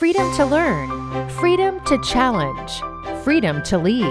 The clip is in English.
freedom to learn, freedom to challenge, freedom to lead.